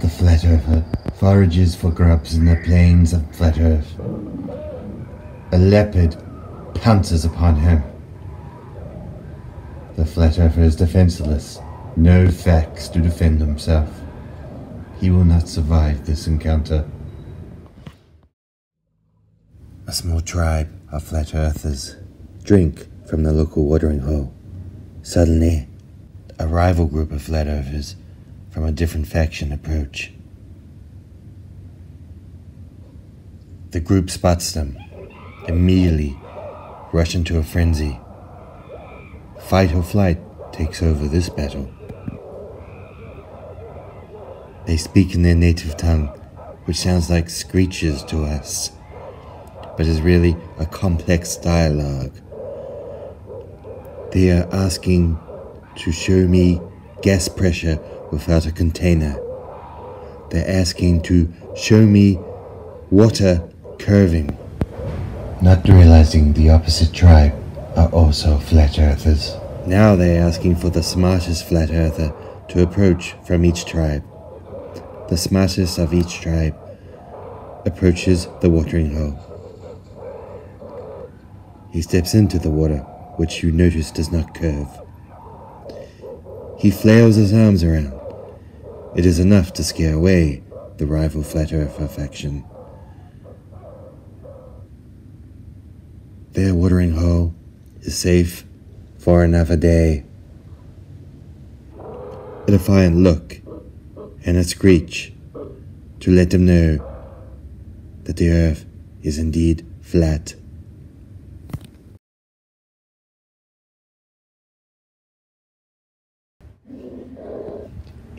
The flat Earther uh, forages for grubs in the plains of Flat Earth. A leopard pounces upon him. The Flat Earther is defenseless, no facts to defend himself. He will not survive this encounter. A small tribe of Flat Earthers drink from the local watering hole. Suddenly, a rival group of Flat Earthers from a different faction approach. The group spots them, immediately rush into a frenzy. Fight or flight takes over this battle. They speak in their native tongue, which sounds like screeches to us, but is really a complex dialogue. They are asking to show me gas pressure without a container. They're asking to show me water curving. Not realizing the opposite tribe are also flat earthers. Now they're asking for the smartest flat earther to approach from each tribe. The smartest of each tribe approaches the watering hole. He steps into the water, which you notice does not curve. He flails his arms around. It is enough to scare away the rival flat earther affection. Their watering hole is safe for another day. A defiant look and a screech to let them know that the earth is indeed flat.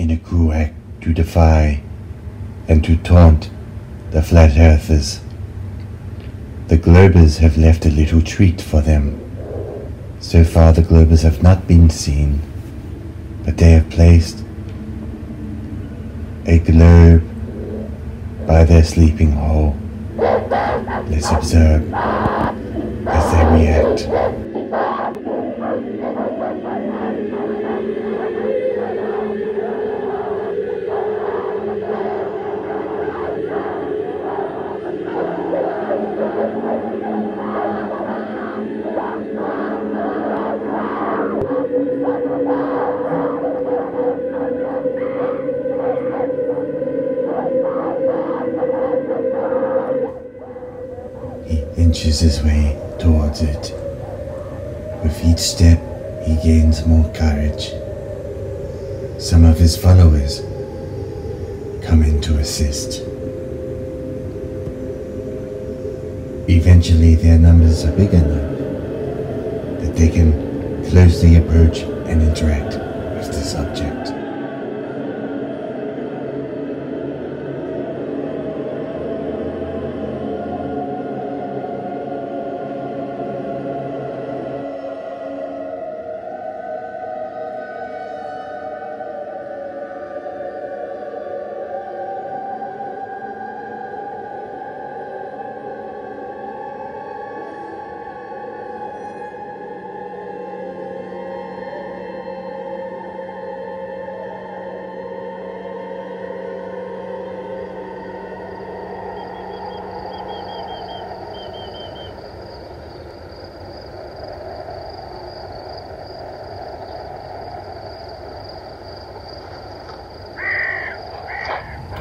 In a act to defy and to taunt the flat earthers, the Globers have left a little treat for them. So far, the Globers have not been seen, but they have placed a globe by their sleeping hole. Let's observe as they react. Inches his way towards it. With each step, he gains more courage. Some of his followers come in to assist. Eventually, their numbers are big enough that they can closely approach and interact with the subject.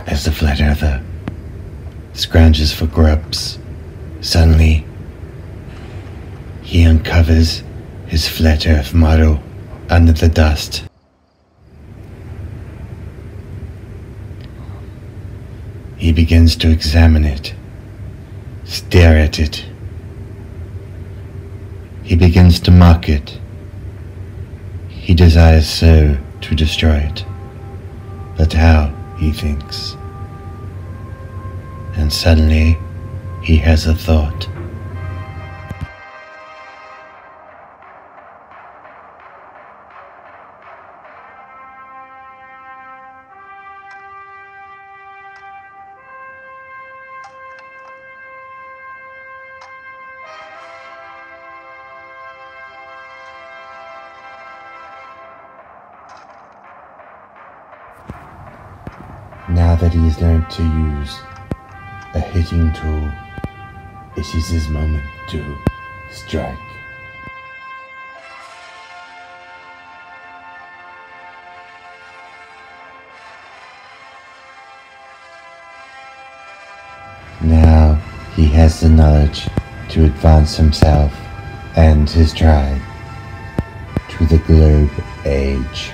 As the flat earther scrounges for grubs, suddenly he uncovers his flat earth model under the dust. He begins to examine it, stare at it. He begins to mock it. He desires so to destroy it. But how, he thinks and suddenly he has a thought. now that he has learned to use a hitting tool, it is his moment to strike. Now he has the knowledge to advance himself and his tribe to the globe age.